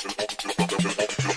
Jumping off, jumping off, jumping off, jumping off.